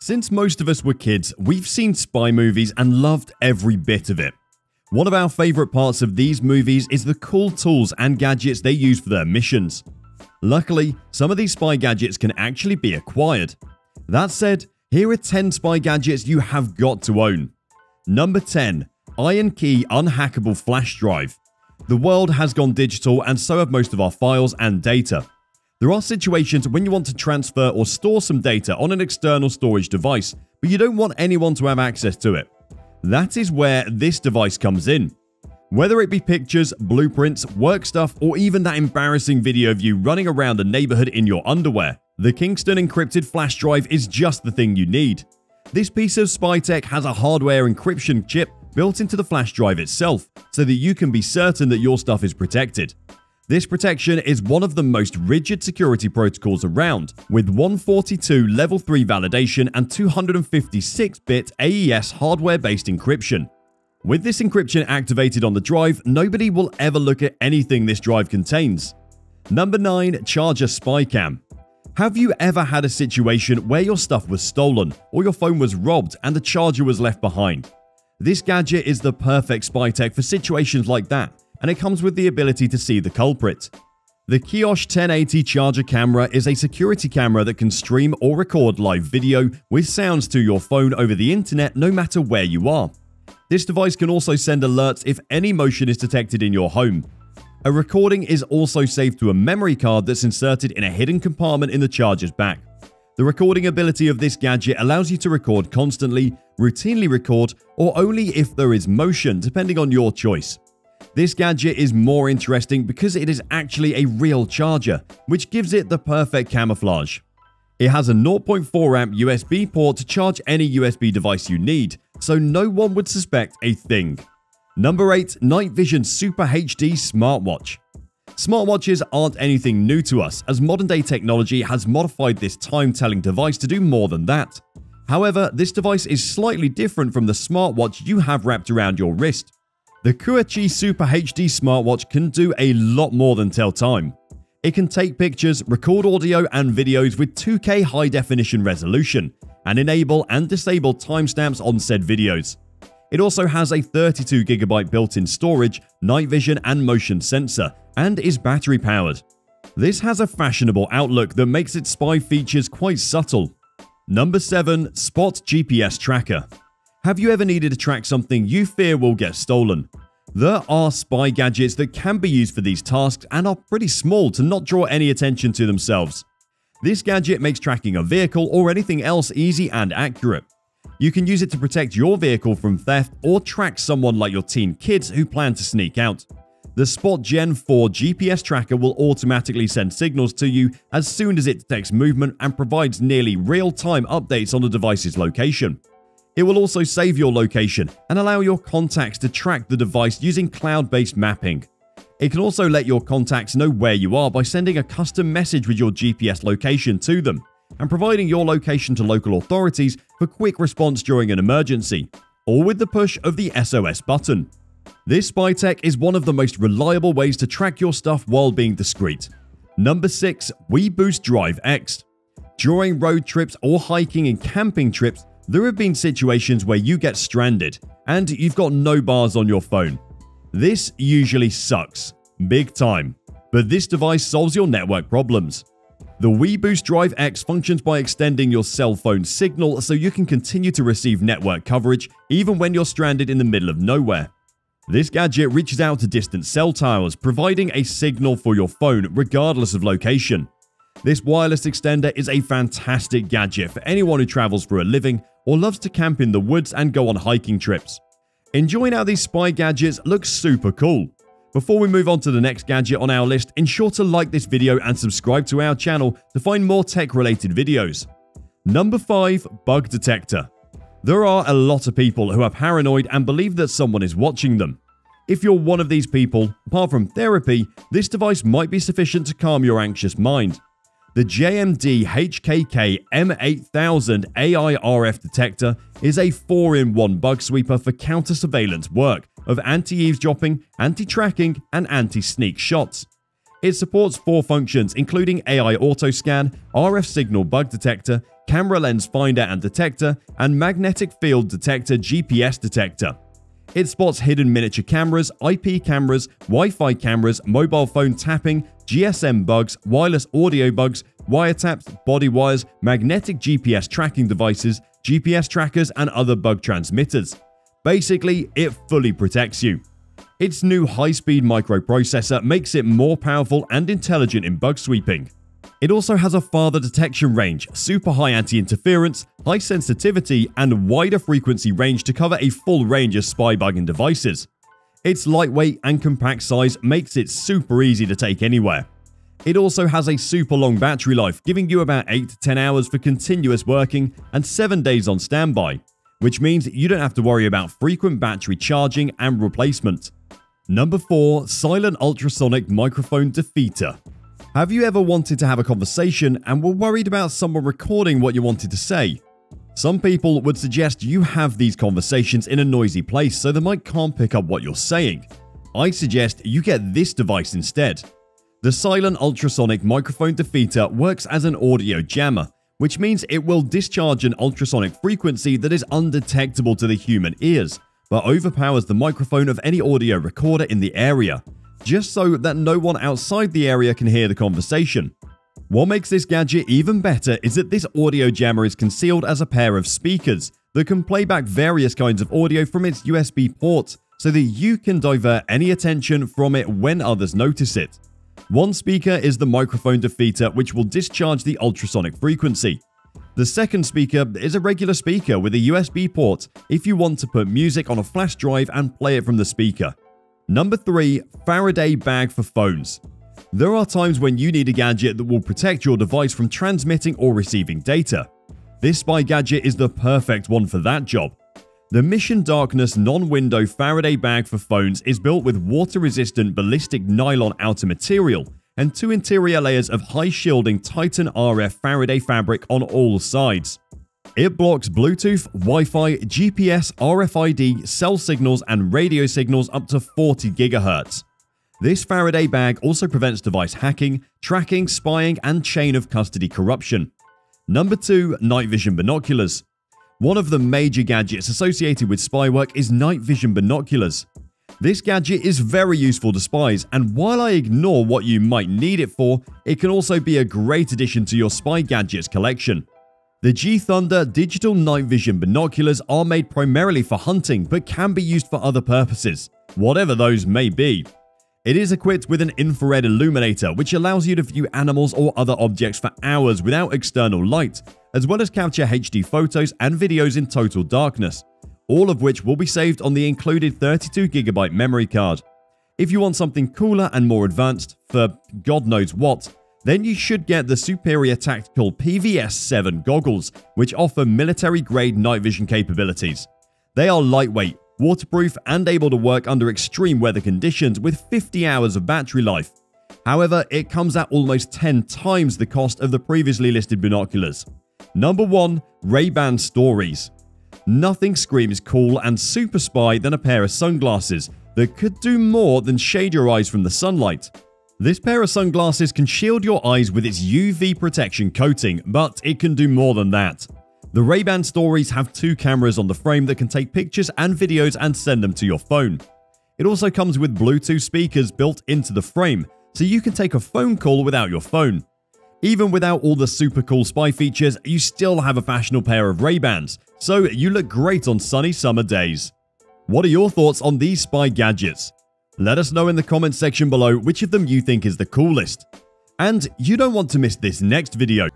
Since most of us were kids, we've seen spy movies and loved every bit of it. One of our favourite parts of these movies is the cool tools and gadgets they use for their missions. Luckily, some of these spy gadgets can actually be acquired. That said, here are 10 spy gadgets you have got to own. Number 10 IronKey Unhackable Flash Drive. The world has gone digital, and so have most of our files and data. There are situations when you want to transfer or store some data on an external storage device, but you don't want anyone to have access to it. That is where this device comes in. Whether it be pictures, blueprints, work stuff, or even that embarrassing video of you running around the neighborhood in your underwear, the Kingston encrypted flash drive is just the thing you need. This piece of spy tech has a hardware encryption chip built into the flash drive itself, so that you can be certain that your stuff is protected. This protection is one of the most rigid security protocols around, with 142 level 3 validation and 256 bit AES hardware based encryption. With this encryption activated on the drive, nobody will ever look at anything this drive contains. Number 9 Charger Spy Cam. Have you ever had a situation where your stuff was stolen, or your phone was robbed and the charger was left behind? This gadget is the perfect spy tech for situations like that and it comes with the ability to see the culprit. The Kiosh 1080 charger camera is a security camera that can stream or record live video with sounds to your phone over the internet no matter where you are. This device can also send alerts if any motion is detected in your home. A recording is also saved to a memory card that's inserted in a hidden compartment in the charger's back. The recording ability of this gadget allows you to record constantly, routinely record, or only if there is motion, depending on your choice. This gadget is more interesting because it is actually a real charger, which gives it the perfect camouflage. It has a 0.4 amp USB port to charge any USB device you need, so no one would suspect a thing. Number 8 Night Vision Super HD Smartwatch. Smartwatches aren't anything new to us, as modern day technology has modified this time telling device to do more than that. However, this device is slightly different from the smartwatch you have wrapped around your wrist. The Kuachi Super HD smartwatch can do a lot more than tell time. It can take pictures, record audio and videos with 2K high definition resolution, and enable and disable timestamps on said videos. It also has a 32GB built-in storage, night vision and motion sensor, and is battery powered. This has a fashionable outlook that makes its spy features quite subtle. Number 7 Spot GPS Tracker have you ever needed to track something you fear will get stolen? There are spy gadgets that can be used for these tasks and are pretty small to not draw any attention to themselves. This gadget makes tracking a vehicle or anything else easy and accurate. You can use it to protect your vehicle from theft or track someone like your teen kids who plan to sneak out. The Spot Gen 4 GPS tracker will automatically send signals to you as soon as it detects movement and provides nearly real-time updates on the device's location. It will also save your location and allow your contacts to track the device using cloud-based mapping. It can also let your contacts know where you are by sending a custom message with your GPS location to them and providing your location to local authorities for quick response during an emergency, or with the push of the SOS button. This spy tech is one of the most reliable ways to track your stuff while being discreet. Number 6. WeBoost Drive X During road trips or hiking and camping trips, there have been situations where you get stranded and you've got no bars on your phone. This usually sucks, big time, but this device solves your network problems. The WeBoost Drive X functions by extending your cell phone signal so you can continue to receive network coverage even when you're stranded in the middle of nowhere. This gadget reaches out to distant cell towers, providing a signal for your phone regardless of location. This wireless extender is a fantastic gadget for anyone who travels for a living or loves to camp in the woods and go on hiking trips. Enjoying how these spy gadgets look super cool. Before we move on to the next gadget on our list, ensure to like this video and subscribe to our channel to find more tech related videos. Number 5 Bug Detector There are a lot of people who are paranoid and believe that someone is watching them. If you're one of these people, apart from therapy, this device might be sufficient to calm your anxious mind. The JMD HKK M8000 AI RF detector is a 4-in-1 bug sweeper for counter-surveillance work of anti-eavesdropping, anti-tracking, and anti-sneak shots. It supports four functions including AI auto scan, RF signal bug detector, camera lens finder and detector, and magnetic field detector GPS detector. It spots hidden miniature cameras, IP cameras, Wi-Fi cameras, mobile phone tapping, GSM bugs, wireless audio bugs, wiretaps, body wires, magnetic GPS tracking devices, GPS trackers, and other bug transmitters. Basically, it fully protects you. Its new high-speed microprocessor makes it more powerful and intelligent in bug sweeping. It also has a farther detection range, super high anti-interference, high sensitivity, and wider frequency range to cover a full range of spy bugging devices. Its lightweight and compact size makes it super easy to take anywhere. It also has a super long battery life, giving you about 8 to 10 hours for continuous working and 7 days on standby, which means you don't have to worry about frequent battery charging and replacement. Number 4. Silent Ultrasonic Microphone Defeater have you ever wanted to have a conversation and were worried about someone recording what you wanted to say? Some people would suggest you have these conversations in a noisy place so the mic can't pick up what you're saying. I suggest you get this device instead. The Silent Ultrasonic Microphone Defeater works as an audio jammer, which means it will discharge an ultrasonic frequency that is undetectable to the human ears, but overpowers the microphone of any audio recorder in the area just so that no one outside the area can hear the conversation. What makes this gadget even better is that this audio jammer is concealed as a pair of speakers that can play back various kinds of audio from its USB port so that you can divert any attention from it when others notice it. One speaker is the microphone defeater which will discharge the ultrasonic frequency. The second speaker is a regular speaker with a USB port if you want to put music on a flash drive and play it from the speaker. Number 3. Faraday Bag for Phones There are times when you need a gadget that will protect your device from transmitting or receiving data. This spy gadget is the perfect one for that job. The Mission Darkness non-window Faraday bag for phones is built with water-resistant ballistic nylon outer material and two interior layers of high-shielding Titan RF Faraday fabric on all sides. It blocks Bluetooth, Wi-Fi, GPS, RFID, cell signals, and radio signals up to 40 GHz. This Faraday bag also prevents device hacking, tracking, spying, and chain of custody corruption. Number 2. Night Vision Binoculars One of the major gadgets associated with spy work is night vision binoculars. This gadget is very useful to spies, and while I ignore what you might need it for, it can also be a great addition to your spy gadgets collection. The G-Thunder digital night vision binoculars are made primarily for hunting but can be used for other purposes, whatever those may be. It is equipped with an infrared illuminator which allows you to view animals or other objects for hours without external light, as well as capture HD photos and videos in total darkness, all of which will be saved on the included 32GB memory card. If you want something cooler and more advanced, for god knows what, then you should get the superior tactical PVS-7 goggles, which offer military-grade night vision capabilities. They are lightweight, waterproof, and able to work under extreme weather conditions with 50 hours of battery life. However, it comes at almost 10 times the cost of the previously listed binoculars. Number 1. Ray-Ban Stories Nothing screams cool and super spy than a pair of sunglasses that could do more than shade your eyes from the sunlight. This pair of sunglasses can shield your eyes with its UV protection coating, but it can do more than that. The Ray-Ban Stories have two cameras on the frame that can take pictures and videos and send them to your phone. It also comes with Bluetooth speakers built into the frame, so you can take a phone call without your phone. Even without all the super cool spy features, you still have a fashionable pair of Ray-Bans, so you look great on sunny summer days. What are your thoughts on these spy gadgets? Let us know in the comments section below which of them you think is the coolest. And you don't want to miss this next video.